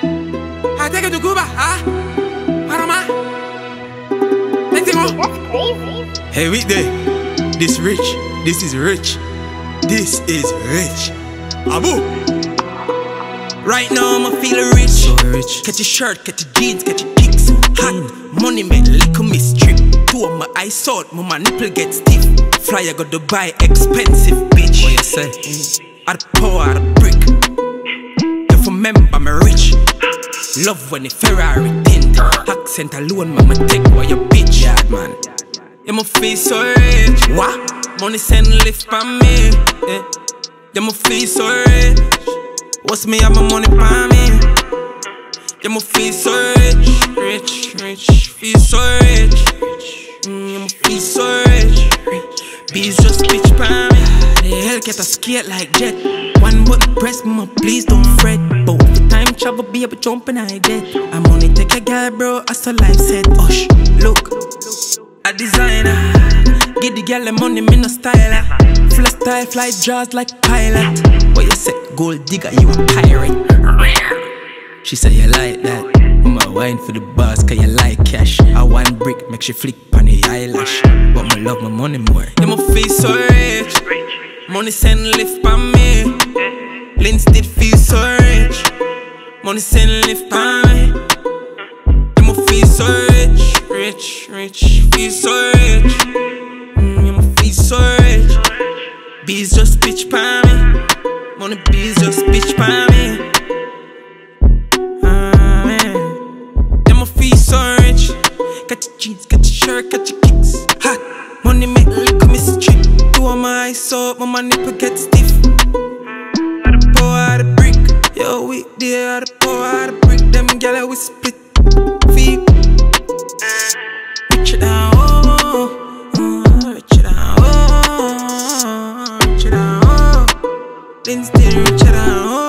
take it to Cuba, huh? Panama. Let's go. That's crazy. Hey, weekday. This rich. This is rich. This is rich. Abu. Right now I'ma feel rich. So rich. Catch your shirt, catch your jeans, catch your kicks. Hot money make little me strip. Two of my eyes out, my nipple get stiff. Fly I got to buy expensive, bitch. What you say? Out of power, out of brick. Don't remember I'm rich. Love when the Ferrari tint. Accent alone, mama take why your bitch. Yeah, man. Yeah, my face so rich. What? Money send lift by me. Yeah, yeah my face so rich. What's me have my money by me? Yeah, my face so rich, rich, rich. Feel so rich. Mm, yeah, my feel so rich, rich. Bees just bitch by me. The hell get a skate like jet. One button press, mama, please don't fret. Travel be able jumping I get. I'm only take a guy, bro. I saw life set. Oh, Hush, look, a designer. Give the girl the money, me no styler. Full style, fly jaws like pilot. What you say, gold digger, you a pirate. She say you like that. Mama wine for the boss, cause you like cash. I one brick, makes you flick on the eyelash. But me love my money more. Yeah, my face so rich. Money send lift by me. Links did feel so rich. Money send lift by me. My face so rich. Rich, rich, feel so rich. Mm, my face so rich. Bees just bitch by me. Money bees just bitch by me. Ah, rich. Got your jeans, got your shirt, got your kicks. Hot money make liquor miss strip. Two of my eyes up, my nipple get stiff we did how to pour, how break them gala, we split feet. Reach it down, oh, oh, reach it down, oh, reach it down, oh. Then still reach it down, oh.